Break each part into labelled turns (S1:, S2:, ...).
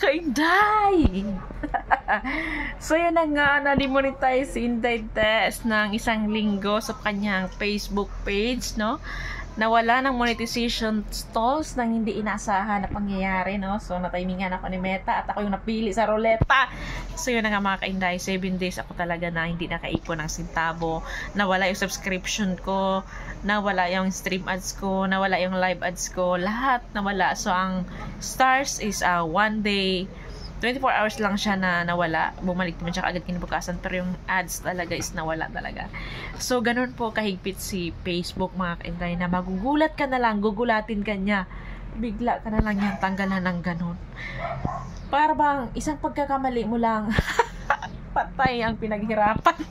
S1: kainday! so yun na nga, nalimonetize si Inday Test ng isang linggo sa kanyang Facebook page, no? Nawala ng monetization stalls nang hindi inaasahan na pangyayari, no? So, natimingan ako ni Meta at ako yung napili sa ruleta. So, yun na nga mga kainday, 7 days ako talaga na hindi nakaipon ng sintabo. Nawala yung subscription ko, nawala yung stream ads ko, nawala yung live ads ko, lahat nawala. So, ang stars is uh, one day 24 hours lang siya na nawala. Bumalik naman siya agad kinabukasan. Pero yung ads talaga is nawala talaga. So, ganun po kahigpit si Facebook mga kainday na magugulat ka na lang, gugulatin ka niya. Bigla ka na lang yan, tanggalan ng ganun. Para bang isang pagkakamali mo lang, patay ang pinaghirapan.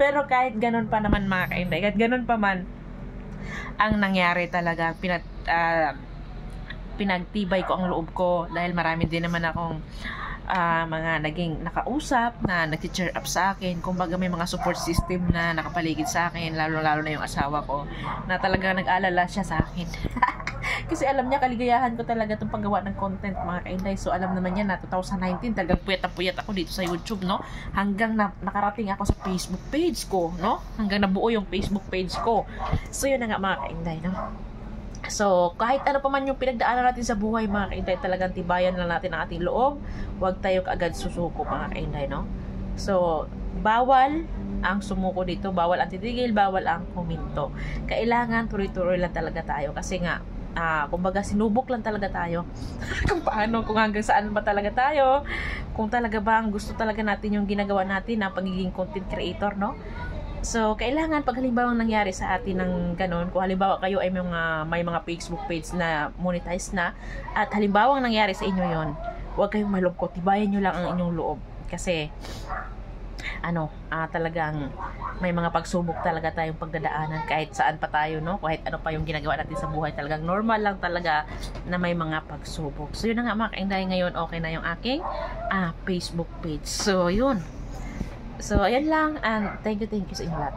S1: Pero kahit ganun pa naman mga kainday, kahit ganun pa man, ang nangyari talaga, pinat, uh, pinagtibay ko ang loob ko dahil marami din naman akong uh, mga naging nakausap na nag-cheer up sa akin. Kumbaga may mga support system na nakapaligid sa akin, lalo-lalo na yung asawa ko, na talaga nag-alala siya sa akin. Kasi alam niya, kaligayahan ko talaga itong paggawa ng content, mga kainday. So, alam naman niya na 2019, talagang puyat na puyat ako dito sa YouTube, no? Hanggang na, nakarating ako sa Facebook page ko, no? Hanggang nabuo yung Facebook page ko. So, yun na nga, mga kainday, no? So, kahit ano pa man yung pinagdaanan natin sa buhay, mga kainday, talagang tibayan lang natin ang ating loob. Huwag tayo kaagad susuko, mga kainday, no? So, bawal ang sumuko dito, bawal ang titigil, bawal ang kuminto. Kailangan tuloy-tuloy lang talaga tayo kasi nga, uh, kumbaga sinubok lang talaga tayo kung paano, kung hanggang saan ba talaga tayo, kung talaga ba ang gusto talaga natin yung ginagawa natin na pagiging content creator, no? So, kailangan pag halimbawa nangyari sa atin ng ganun, kung halimbawa kayo ay may mga, may mga Facebook page na monetize na, at halimbawa nangyari sa inyo yon huwag kayong malungkot, tibayan nyo lang ang inyong loob. Kasi, ano, ah, talagang may mga pagsubok talaga tayong pagdadaanan kahit saan pa tayo, no? Kahit ano pa yung ginagawa natin sa buhay, talagang normal lang talaga na may mga pagsubok. So, yun na nga mga kainday ngayon, okay na yung aking ah, Facebook page. So, yun. So, ayan lang and thank you, thank you sa inyo lahat.